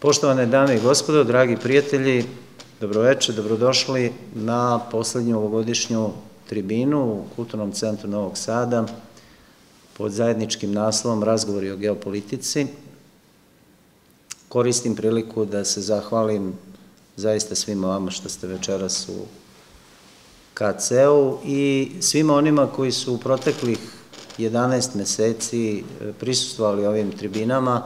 Poštovane dame i gospodo, dragi prijatelji, dobroveče, dobrodošli na poslednju ovogodišnju tribinu u Kulturnom centru Novog Sada pod zajedničkim naslovom Razgovori o geopolitici. Koristim priliku da se zahvalim zaista svima vama što ste večeras u KC-u i svima onima koji su u proteklih 11 meseci prisustvovali ovim tribinama.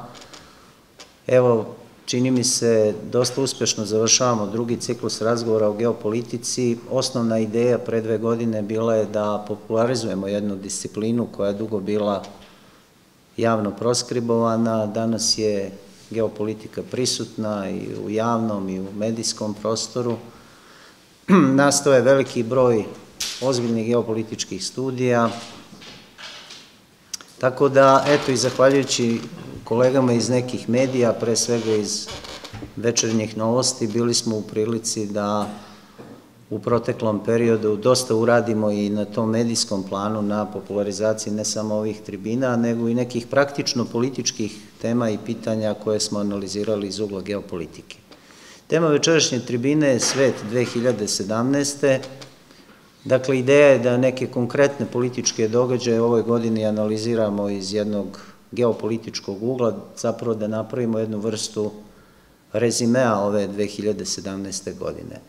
Evo, čini mi se, dosta uspešno završavamo drugi ciklus razgovora o geopolitici. Osnovna ideja pre dve godine bila je da popularizujemo jednu disciplinu koja je dugo bila javno proskribovana. Danas je geopolitika prisutna i u javnom i u medijskom prostoru. Nastao je veliki broj ozbiljnih geopolitičkih studija, tako da, eto, i zahvaljujući kolegama iz nekih medija, pre svega iz večernjih novosti, bili smo u prilici da u proteklom periodu dosta uradimo i na tom medijskom planu, na popularizaciji ne samo ovih tribina, nego i nekih praktično političkih tema i pitanja koje smo analizirali iz ugla geopolitike. Tema večerašnje tribine je Svet 2017. Dakle, ideja je da neke konkretne političke događaje ovoj godini analiziramo iz jednog geopolitičkog ugla, zapravo da napravimo jednu vrstu rezimea ove 2017. godine.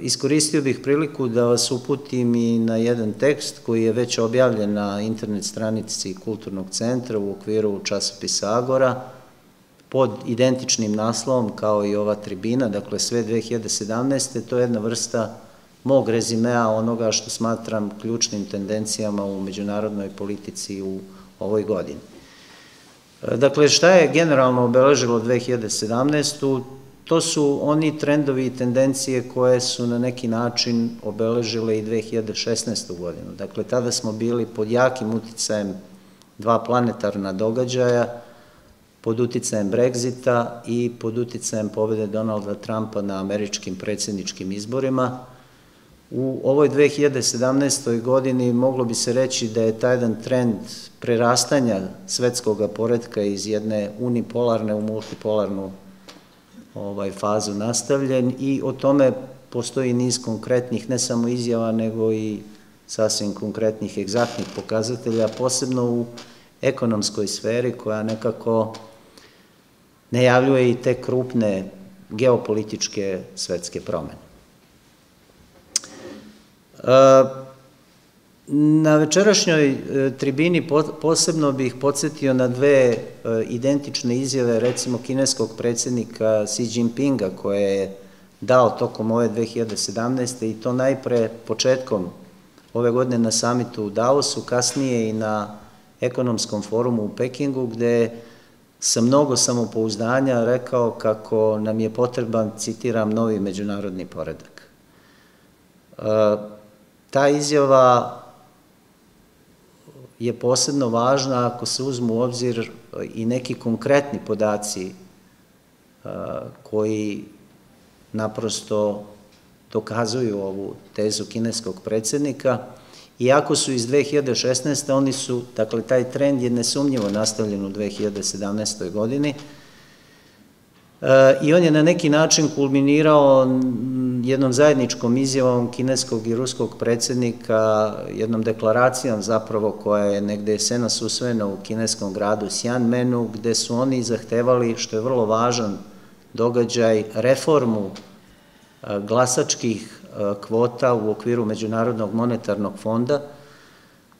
Iskoristio bih priliku da vas uputim i na jedan tekst koji je već objavljen na internet stranici Kulturnog centra u okviru časopisa Agora pod identičnim naslovom kao i ova tribina, dakle sve 2017. To je jedna vrsta mog rezimea onoga što smatram ključnim tendencijama u međunarodnoj politici u ovoj godini. Dakle, šta je generalno obeležilo 2017. To su oni trendovi i tendencije koje su na neki način obeležile i 2016. godinu. Dakle, tada smo bili pod jakim uticajem dva planetarna događaja, pod uticajem Brexita i pod uticajem pobede Donalda Trumpa na američkim predsjedničkim izborima. U ovoj 2017. godini moglo bi se reći da je taj jedan trend prerastanja svetskog poredka iz jedne unipolarne u multipolarnu ovaj, fazu nastavljen i o tome postoji niz konkretnih, ne samo izjava, nego i sasvim konkretnih, egzaktnih pokazatelja, posebno u ekonomskoj sferi koja nekako najavljuje i te krupne geopolitičke svetske promene. Na večerašnjoj e, tribini posebno bih podsjetio na dve e, identične izjave, recimo kineskog predsednika Xi Jinpinga, koje je dao tokom ove 2017. i to najpre početkom ove godine na samitu u Davosu, kasnije i na ekonomskom forumu u Pekingu, gde sa mnogo samopouzdanja rekao kako nam je potreban, citiram, novi međunarodni poredak. E, ta izjava je posebno važna ako se uzmu u obzir i neki konkretni podaci koji naprosto dokazuju ovu tezu kineskog predsednika, Iako su iz 2016. oni su, dakle, taj trend je nesumnjivo nastavljen u 2017. godini i on je na neki način kulminirao jednom zajedničkom izjavom kineskog i ruskog predsednika, jednom deklaracijom zapravo koja je negde jesenas usvojena u kineskom gradu Xianmenu, gde su oni zahtevali, što je vrlo važan događaj, reformu glasačkih kvota u okviru Međunarodnog monetarnog fonda,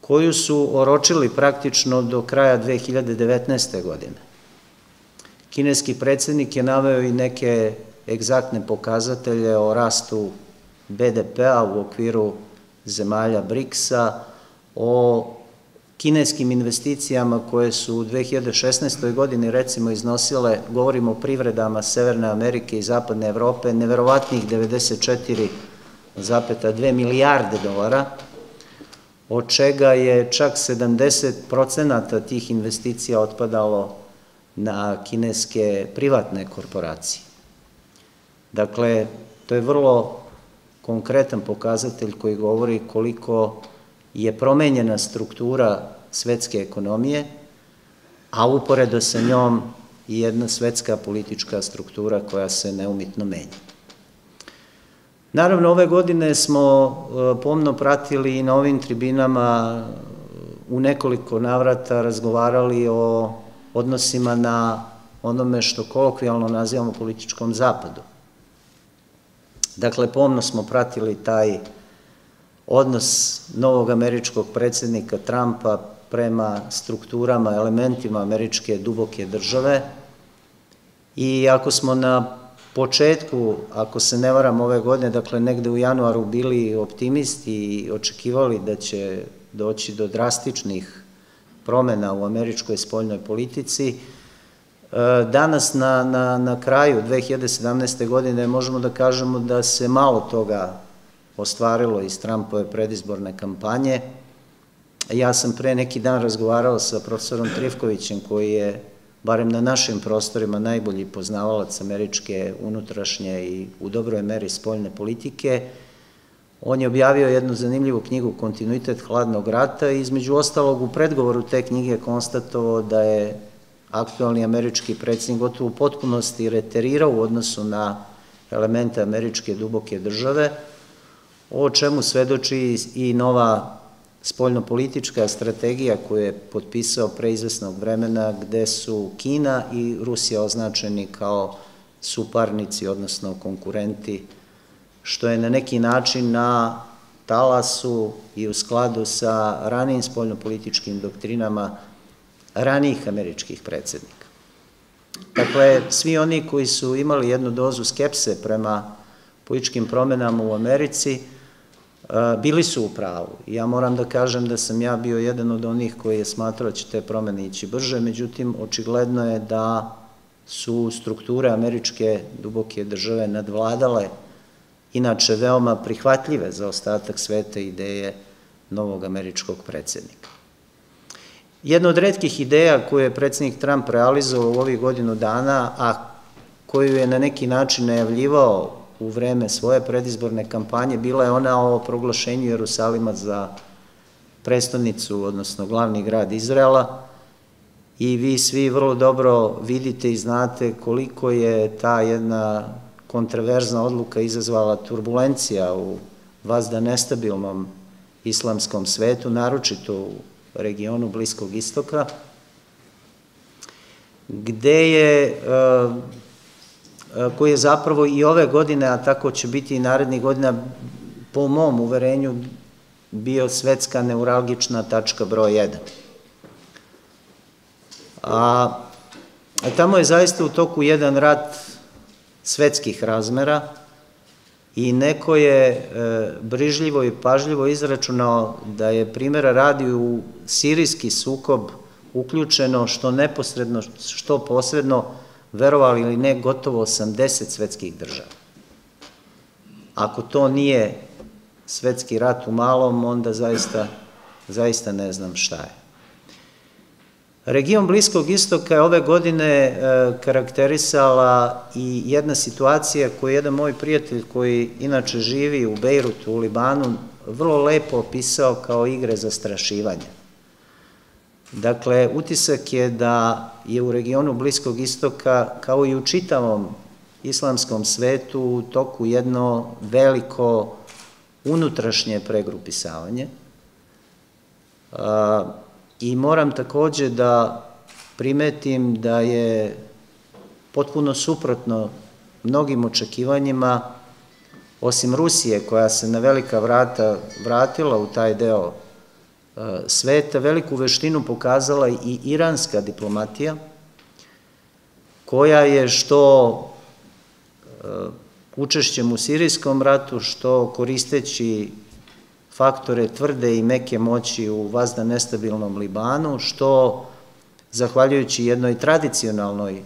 koju su oročili praktično do kraja 2019. godine. Kineski predsednik je naveo i neke egzaktne pokazatelje o rastu BDP-a u okviru zemalja BRICS-a, o kineskim investicijama koje su u 2016. godini recimo iznosile, govorimo o privredama Severne Amerike i Zapadne Evrope, neverovatnih 94,2 milijarde dolara, od čega je čak 70% tih investicija otpadalo na kineske privatne korporacije. Dakle, to je vrlo konkretan pokazatelj koji govori koliko je promenjena struktura svetske ekonomije, a uporedo sa njom i jedna svetska politička struktura koja se neumitno menja. Naravno, ove godine smo e, pomno pratili i na ovim tribinama u nekoliko navrata razgovarali o odnosima na onome što kolokvijalno nazivamo političkom zapadu. Dakle, pomno smo pratili taj odnos novog američkog predsednika Trumpa prema strukturama, elementima američke duboke države i ako smo na početku, ako se ne varam ove godine, dakle negde u januaru bili optimisti i očekivali da će doći do drastičnih promena u američkoj spoljnoj politici, e, danas na, na, na kraju 2017. godine možemo da kažemo da se malo toga ostvarilo iz Trumpove predizborne kampanje. Ja sam pre neki dan razgovarao sa profesorom Trivkovićem koji je barem na našim prostorima, najbolji poznavalac američke unutrašnje i u dobroj meri spoljne politike. On je objavio jednu zanimljivu knjigu Kontinuitet hladnog rata i između ostalog u predgovoru te knjige konstatovao da je aktualni američki predsjednik gotovo u potpunosti reterirao u odnosu na elemente američke duboke države, o čemu svedoči i nova spoljnopolitička strategija koju je potpisao pre izvesnog vremena gde su Kina i Rusija označeni kao suparnici, odnosno konkurenti, što je na neki način na talasu i u skladu sa ranijim spoljnopolitičkim doktrinama ranijih američkih predsednika. Dakle, svi oni koji su imali jednu dozu skepse prema političkim promenama u Americi, bili su u pravu. Ja moram da kažem da sam ja bio jedan od onih koji je smatrao da će te promene ići brže, međutim, očigledno je da su strukture američke duboke države nadvladale inače veoma prihvatljive za ostatak sveta ideje novog američkog predsednika. Jedna od redkih ideja koju je predsednik Trump realizovao u ovih godinu dana, a koju je na neki način najavljivao u vreme svoje predizborne kampanje bila je ona o proglašenju Jerusalima za prestonicu, odnosno glavni grad Izraela i vi svi vrlo dobro vidite i znate koliko je ta jedna kontraverzna odluka izazvala turbulencija u vazda nestabilnom islamskom svetu, naročito u regionu Bliskog istoka, gde je koji je zapravo i ove godine, a tako će biti i narednih godina, po mom uverenju, bio svetska neuralgična tačka broj 1. A, a tamo je zaista u toku jedan rat svetskih razmera i neko je e, brižljivo i pažljivo izračunao da je primjera radi u sirijski sukob uključeno što neposredno, što posredno verovali ili ne, gotovo 80 svetskih država. Ako to nije svetski rat u malom, onda zaista, zaista ne znam šta je. Region Bliskog istoka je ove godine e, karakterisala i jedna situacija koju je jedan moj prijatelj koji inače živi u Bejrutu, u Libanu, vrlo lepo opisao kao igre za strašivanje. Dakle, utisak je da je u regionu Bliskog istoka, kao i u čitavom islamskom svetu, u toku jedno veliko unutrašnje pregrupisavanje. I moram takođe da primetim da je potpuno suprotno mnogim očekivanjima, osim Rusije koja se na velika vrata vratila u taj deo sveta veliku veštinu pokazala i iranska diplomatija, koja je što e, učešćem u sirijskom ratu, što koristeći faktore tvrde i meke moći u vazda nestabilnom Libanu, što zahvaljujući jednoj tradicionalnoj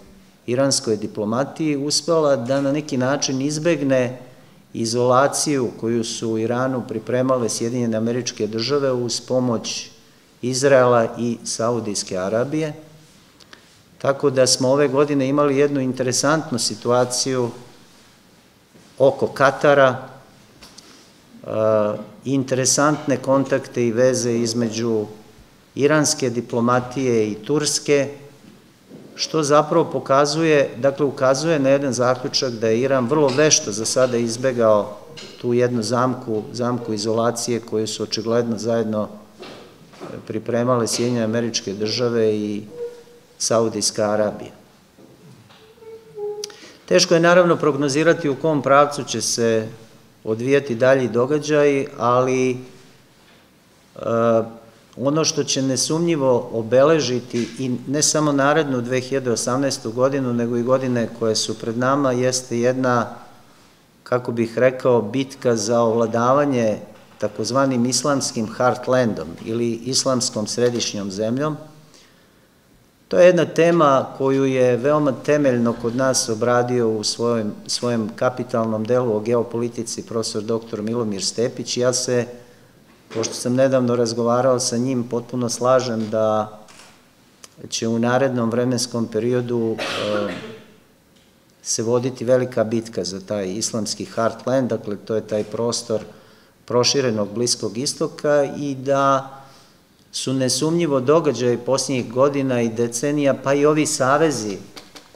iranskoj diplomatiji uspela da na neki način izbegne izolaciju koju su u Iranu pripremale Sjedinjene američke države uz pomoć Izraela i Saudijske Arabije. Tako da smo ove godine imali jednu interesantnu situaciju oko Katara, interesantne kontakte i veze između iranske diplomatije i turske, što zapravo pokazuje, dakle ukazuje na jedan zaključak da je Iran vrlo vešto za sada izbegao tu jednu zamku, zamku izolacije koju su očigledno zajedno pripremale Sjedinjene američke države i Saudijska Arabija. Teško je naravno prognozirati u kom pravcu će se odvijati dalji događaj, ali e, ono što će nesumnjivo obeležiti i ne samo narednu 2018. godinu, nego i godine koje su pred nama, jeste jedna, kako bih rekao, bitka za ovladavanje takozvanim islamskim heartlandom ili islamskom središnjom zemljom, To je jedna tema koju je veoma temeljno kod nas obradio u svojom, svojem kapitalnom delu o geopolitici profesor dr. Milomir Stepić. Ja se, pošto sam nedavno razgovarao sa njim, potpuno slažem da će u narednom vremenskom periodu e, se voditi velika bitka za taj islamski heartland, dakle to je taj prostor proširenog Bliskog istoka i da su nesumnjivo događaje posljednjih godina i decenija, pa i ovi savezi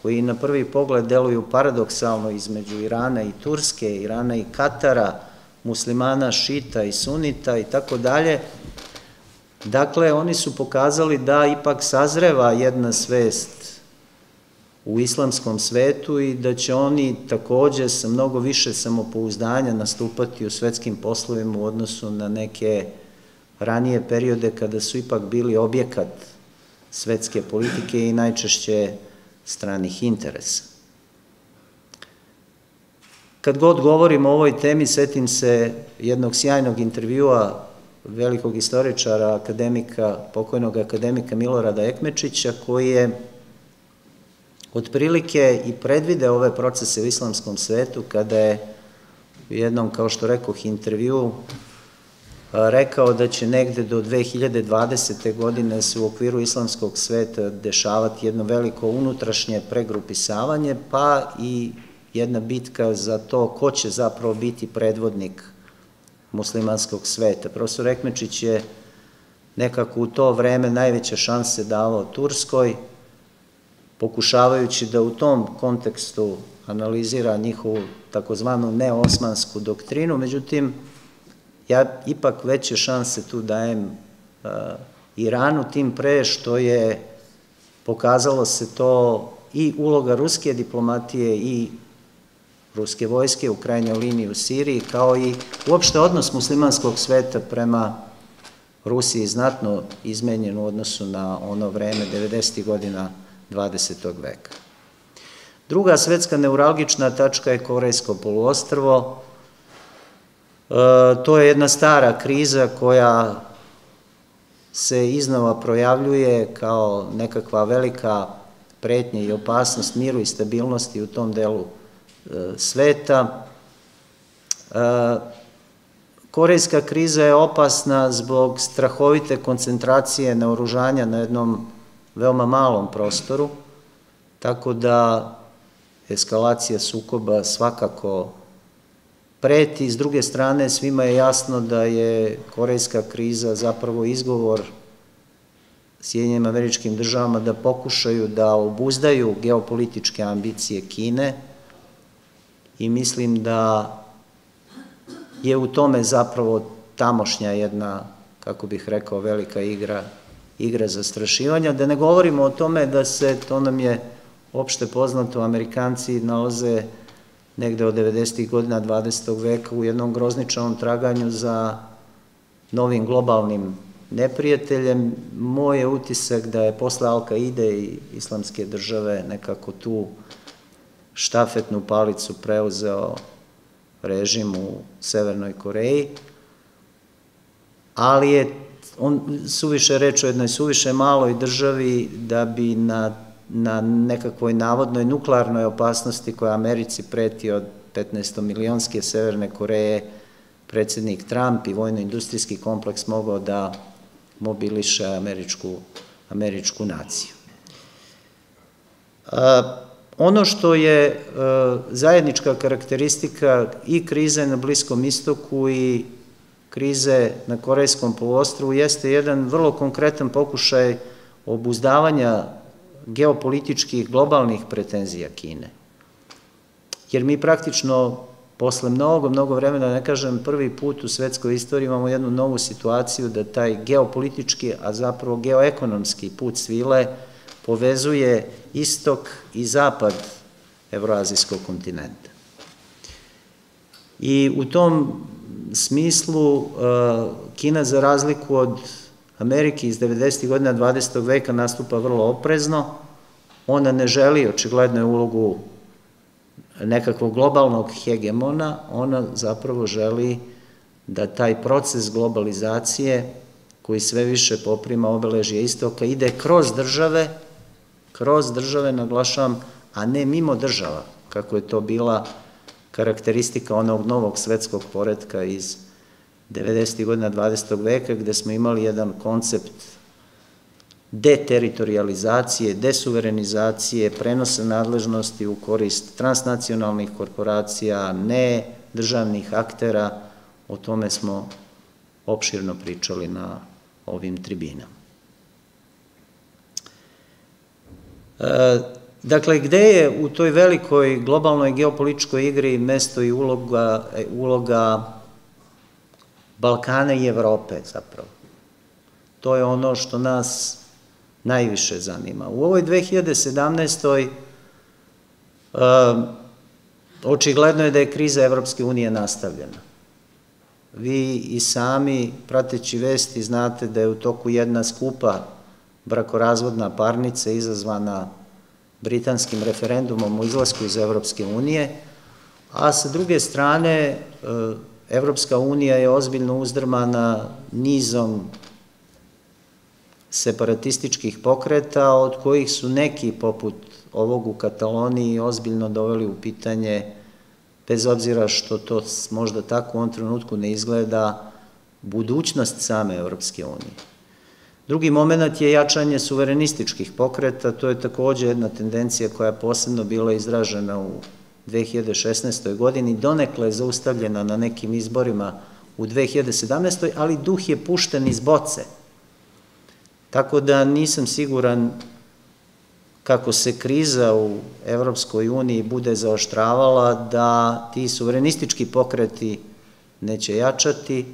koji na prvi pogled deluju paradoksalno između Irana i Turske, Irana i Katara, muslimana, šita i sunita i tako dalje. Dakle, oni su pokazali da ipak sazreva jedna svest u islamskom svetu i da će oni takođe sa mnogo više samopouzdanja nastupati u svetskim poslovima u odnosu na neke ranije periode kada su ipak bili objekat svetske politike i najčešće stranih interesa. Kad god govorim o ovoj temi, setim se jednog sjajnog intervjua velikog istoričara, akademika, pokojnog akademika Milorada Ekmečića, koji je otprilike i predvide ove procese u islamskom svetu, kada je u jednom, kao što rekoh, intervju rekao da će negde do 2020. godine se u okviru islamskog sveta dešavati jedno veliko unutrašnje pregrupisavanje, pa i jedna bitka za to ko će zapravo biti predvodnik muslimanskog sveta. Profesor Ekmečić je nekako u to vreme najveće šanse davao Turskoj, pokušavajući da u tom kontekstu analizira njihovu takozvanu neosmansku doktrinu, međutim, ja ipak veće šanse tu dajem uh, Iranu, tim pre što je pokazalo se to i uloga ruske diplomatije i ruske vojske u krajnjoj liniji u Siriji, kao i uopšte odnos muslimanskog sveta prema Rusiji znatno izmenjen u odnosu na ono vreme 90. godina 20. veka. Druga svetska neuralgična tačka je Korejsko poluostrvo, to je jedna stara kriza koja se iznova projavljuje kao nekakva velika pretnja i opasnost miru i stabilnosti u tom delu e, sveta. E, korejska kriza je opasna zbog strahovite koncentracije naoružanja na jednom veoma malom prostoru, tako da eskalacija sukoba svakako preti, s druge strane svima je jasno da je korejska kriza zapravo izgovor Sjedinjenim američkim državama da pokušaju da obuzdaju geopolitičke ambicije Kine i mislim da je u tome zapravo tamošnja jedna, kako bih rekao, velika igra, igra zastrašivanja. Da ne govorimo o tome da se, to nam je opšte poznato, Amerikanci nalaze negde od 90. godina 20. veka u jednom grozničavom traganju za novim globalnim neprijateljem. Moj je utisak da je posle Al-Qaide i islamske države nekako tu štafetnu palicu preuzeo režim u Severnoj Koreji, ali je on suviše reč o jednoj suviše maloj državi da bi na na nekakvoj navodnoj nuklearnoj opasnosti koja Americi preti od 15 milionske Severne Koreje, predsednik Trump i vojno-industrijski kompleks mogao da mobiliše američku, američku naciju. Ono što je a, zajednička karakteristika i krize na Bliskom istoku i krize na Korejskom poluostrovu jeste jedan vrlo konkretan pokušaj obuzdavanja geopolitičkih globalnih pretenzija Kine. Jer mi praktično posle mnogo, mnogo vremena, ne kažem prvi put u svetskoj istoriji imamo jednu novu situaciju da taj geopolitički, a zapravo geoekonomski put svile povezuje istok i zapad evroazijskog kontinenta. I u tom smislu uh, Kina za razliku od Amerike iz 90. godina 20. veka nastupa vrlo oprezno, ona ne želi očigledno je ulogu nekakvog globalnog hegemona, ona zapravo želi da taj proces globalizacije koji sve više poprima obeležje istoka ide kroz države, kroz države naglašavam, a ne mimo država, kako je to bila karakteristika onog novog svetskog poredka iz 90. godina 20. veka, gde smo imali jedan koncept deteritorializacije, desuverenizacije, prenosa nadležnosti u korist transnacionalnih korporacija, ne državnih aktera, o tome smo opširno pričali na ovim tribinama. E, dakle, gde je u toj velikoj globalnoj geopolitičkoj igri mesto i uloga, uloga Balkana i Evrope zapravo? To je ono što nas najviše zanima. U ovoj 2017. Uh, očigledno je da je kriza Evropske unije nastavljena. Vi i sami, prateći vesti, znate da je u toku jedna skupa brakorazvodna parnica izazvana britanskim referendumom o izlasku iz Evropske unije, a sa druge strane, Evropska unija je ozbiljno uzdrmana nizom separatističkih pokreta, od kojih su neki, poput ovog u Kataloniji, ozbiljno doveli u pitanje, bez obzira što to možda tako u ovom trenutku ne izgleda, budućnost same Evropske unije. Drugi moment je jačanje suverenističkih pokreta, to je takođe jedna tendencija koja je posebno bila izražena u 2016. godini, donekle je zaustavljena na nekim izborima u 2017. ali duh je pušten iz boce – Tako da nisam siguran kako se kriza u Evropskoj uniji bude zaoštravala, da ti suverenistički pokreti neće jačati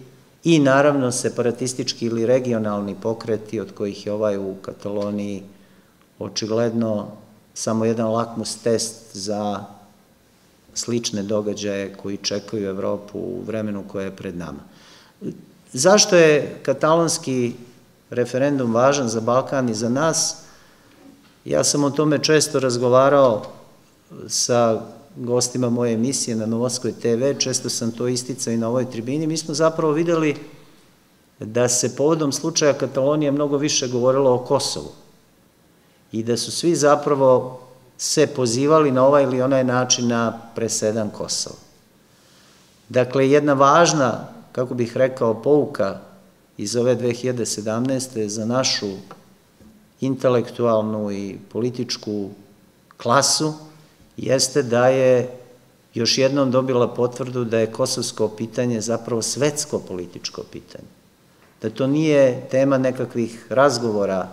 i naravno separatistički ili regionalni pokreti od kojih je ovaj u Kataloniji očigledno samo jedan lakmus test za slične događaje koji čekaju Evropu u vremenu koje je pred nama. Zašto je katalonski referendum važan za Balkan i za nas. Ja sam o tome često razgovarao sa gostima moje emisije na Novoskoj TV, često sam to isticao i na ovoj tribini. Mi smo zapravo videli da se povodom slučaja Katalonije mnogo više govorilo o Kosovu i da su svi zapravo se pozivali na ovaj ili onaj način na presedan Kosova. Dakle, jedna važna, kako bih rekao, pouka iz ove 2017. za našu intelektualnu i političku klasu jeste da je još jednom dobila potvrdu da je kosovsko pitanje zapravo svetsko političko pitanje. Da to nije tema nekakvih razgovora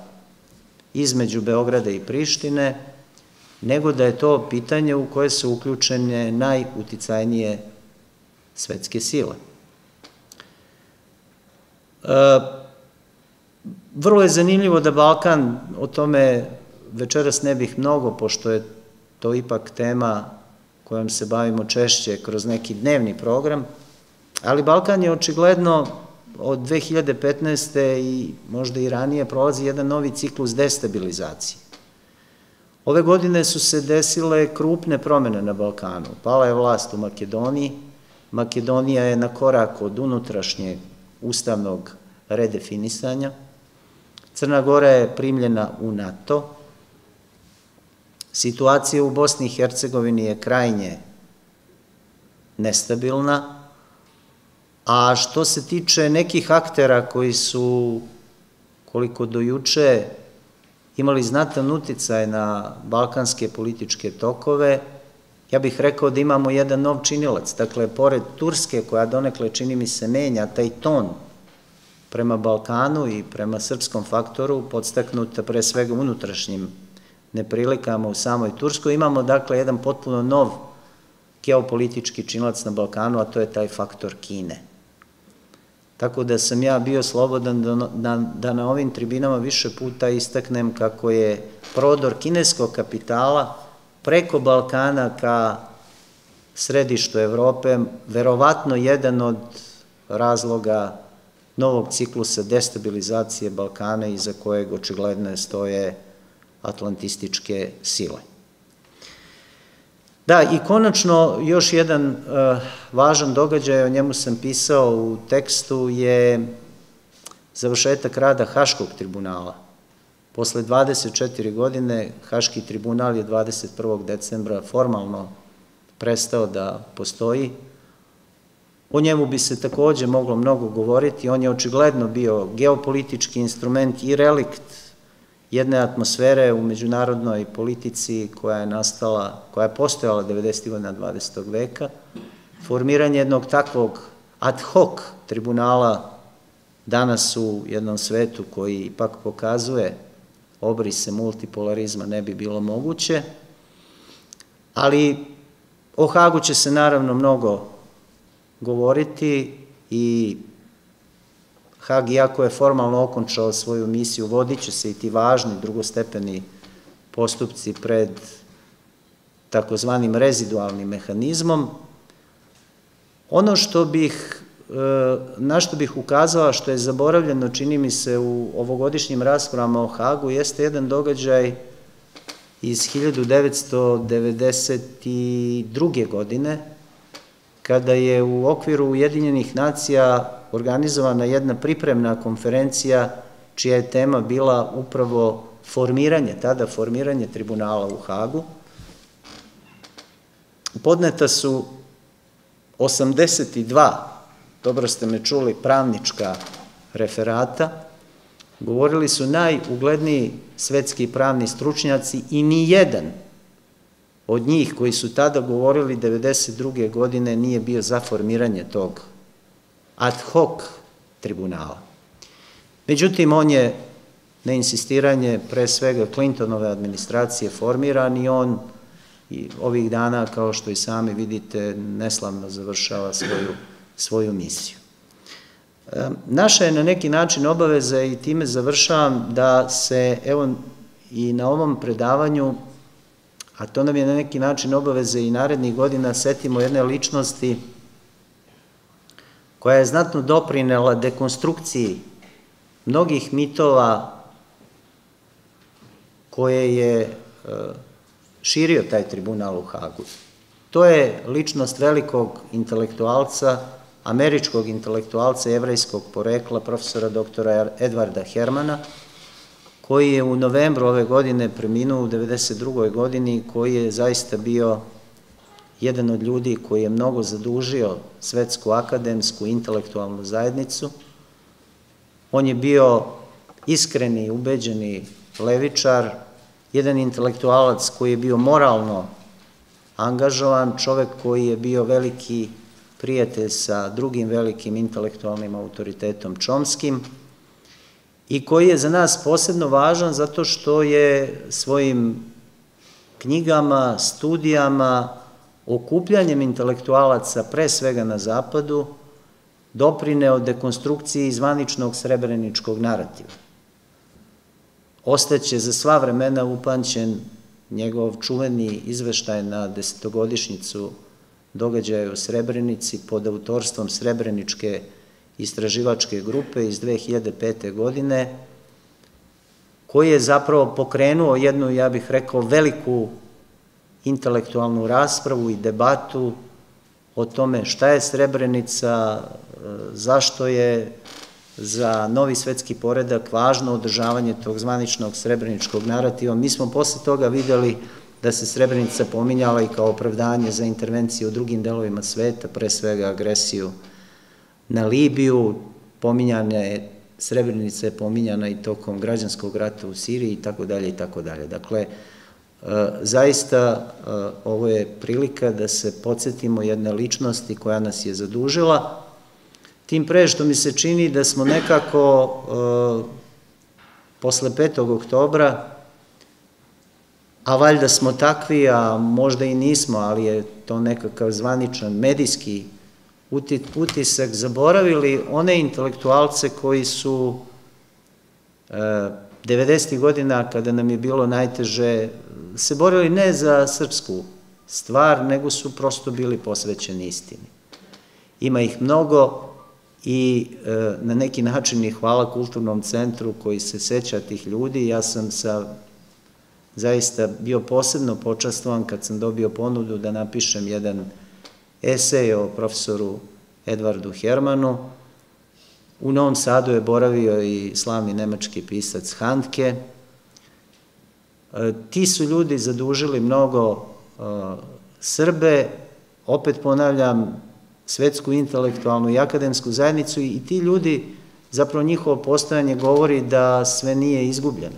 između Beograda i Prištine, nego da je to pitanje u koje su uključene najuticajnije svetske sile. Vrlo je zanimljivo da Balkan, o tome večeras ne bih mnogo, pošto je to ipak tema kojom se bavimo češće kroz neki dnevni program, ali Balkan je očigledno od 2015. i možda i ranije prolazi jedan novi ciklus destabilizacije. Ove godine su se desile krupne promene na Balkanu. Pala je vlast u Makedoniji, Makedonija je na korak od unutrašnjeg ustavnog redefinisanja. Crna Gora je primljena u NATO. Situacija u Bosni i Hercegovini je krajnje nestabilna, a što se tiče nekih aktera koji su, koliko do juče, imali znatan uticaj na balkanske političke tokove, ja bih rekao da imamo jedan nov činilac. Dakle, pored Turske, koja donekle čini mi se menja taj ton prema Balkanu i prema srpskom faktoru, podstaknuta pre svega unutrašnjim neprilikama u samoj Turskoj. Imamo dakle jedan potpuno nov geopolitički činilac na Balkanu, a to je taj faktor Kine. Tako da sam ja bio slobodan da, da, da na ovim tribinama više puta istaknem kako je prodor kineskog kapitala preko Balkana ka središtu Evrope verovatno jedan od razloga novog ciklusa destabilizacije Balkana iza kojeg očigledno stoje atlantističke sile. Da, i konačno još jedan uh, važan događaj, o njemu sam pisao u tekstu, je završetak rada Haškog tribunala. Posle 24 godine Haški tribunal je 21. decembra formalno prestao da postoji. O njemu bi se takođe moglo mnogo govoriti, on je očigledno bio geopolitički instrument i relikt jedne atmosfere u međunarodnoj politici koja je nastala, koja je postojala 90. godina 20. veka, formiranje jednog takvog ad hoc tribunala danas u jednom svetu koji ipak pokazuje obrise multipolarizma ne bi bilo moguće, ali o Hagu će se naravno mnogo govoriti i Hag, iako je formalno okončao svoju misiju, vodit će se i ti važni drugostepeni postupci pred takozvanim rezidualnim mehanizmom. Ono što bih, e, na što bih ukazala, što je zaboravljeno, čini mi se, u ovogodišnjim raspravama o Hagu, jeste jedan događaj iz 1992. godine, kada je u okviru Ujedinjenih nacija organizovana jedna pripremna konferencija čija je tema bila upravo formiranje, tada formiranje tribunala u Hagu. Podneta su 82, dobro ste me čuli, pravnička referata, govorili su najugledniji svetski pravni stručnjaci i ni jedan od njih koji su tada govorili 92. godine nije bio za formiranje tog ad hoc tribunala. Međutim, on je na insistiranje pre svega Clintonove administracije formiran i on ovih dana, kao što i sami vidite, neslavno završava svoju, svoju misiju. E, naša je na neki način obaveza i time završavam da se, evo, i na ovom predavanju, a to nam je na neki način obaveze i narednih godina, setimo jedne ličnosti koja je znatno doprinela dekonstrukciji mnogih mitova koje je e, širio taj tribunal u Hagu. To je ličnost velikog intelektualca, američkog intelektualca jevrejskog porekla, profesora doktora Edvarda Hermana, koji je u novembru ove godine preminuo u 92. godini, koji je zaista bio jedan od ljudi koji je mnogo zadužio svetsku akademsku intelektualnu zajednicu. On je bio iskreni, ubeđeni levičar, jedan intelektualac koji je bio moralno angažovan, čovek koji je bio veliki prijatelj sa drugim velikim intelektualnim autoritetom Čomskim i koji je za nas posebno važan zato što je svojim knjigama, studijama, okupljanjem intelektualaca, pre svega na zapadu, doprineo dekonstrukciji zvaničnog srebreničkog narativa. Ostaće za sva vremena upančen njegov čuveni izveštaj na desetogodišnjicu događaja u Srebrenici pod autorstvom Srebreničke istraživačke grupe iz 2005. godine, koji je zapravo pokrenuo jednu, ja bih rekao, veliku intelektualnu raspravu i debatu o tome šta je Srebrenica, e, zašto je za novi svetski poredak važno održavanje tog zvaničnog srebreničkog narativa. Mi smo posle toga videli da se Srebrenica pominjala i kao opravdanje za intervenciju u drugim delovima sveta, pre svega agresiju na Libiju, pominjana je, Srebrenica je pominjana i tokom građanskog rata u Siriji i tako dalje i tako dalje. Dakle, Zaista ovo je prilika da se podsjetimo jedne ličnosti koja nas je zadužila, tim pre što mi se čini da smo nekako posle 5. oktobra a valjda smo takvi, a možda i nismo, ali je to nekakav zvaničan medijski utisak, zaboravili one intelektualce koji su 90. godina, kada nam je bilo najteže, se borili ne za srpsku stvar, nego su prosto bili posvećeni istini. Ima ih mnogo i e, na neki način i hvala kulturnom centru koji se seća tih ljudi. Ja sam sa zaista bio posebno počastovan kad sam dobio ponudu da napišem jedan esej o profesoru Edvardu Hermanu. U Novom Sadu je boravio i slavni nemački pisac Handke. Ti su ljudi zadužili mnogo e, Srbe, opet ponavljam, svetsku intelektualnu i akademsku zajednicu i ti ljudi, zapravo njihovo postojanje govori da sve nije izgubljeno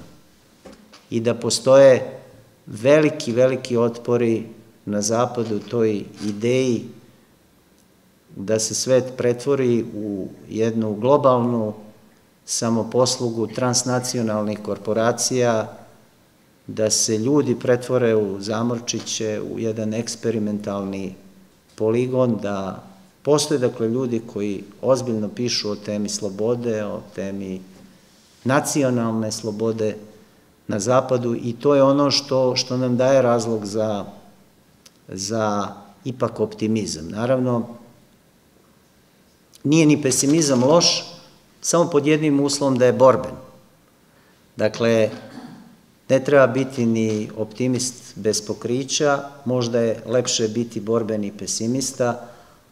i da postoje veliki, veliki otpori na zapadu toj ideji da se svet pretvori u jednu globalnu samoposlugu transnacionalnih korporacija, da se ljudi pretvore u zamorčiće, u jedan eksperimentalni poligon, da postoje dakle ljudi koji ozbiljno pišu o temi slobode, o temi nacionalne slobode na zapadu i to je ono što, što nam daje razlog za, za ipak optimizam. Naravno, nije ni pesimizam loš, samo pod jednim uslovom da je borben. Dakle, ne treba biti ni optimist bez pokrića, možda je lepše biti borbeni pesimista,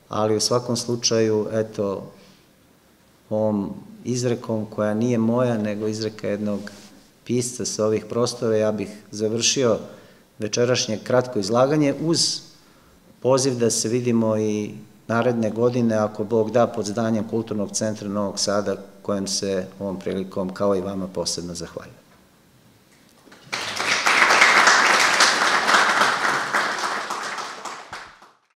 ali u svakom slučaju, eto, ovom izrekom koja nije moja, nego izreka jednog pisca sa ovih prostora, ja bih završio večerašnje kratko izlaganje uz poziv da se vidimo i naredne godine, ako Bog da, pod zdanjem Kulturnog centra Novog Sada, kojem se ovom prilikom, kao i vama, posebno zahvaljujem.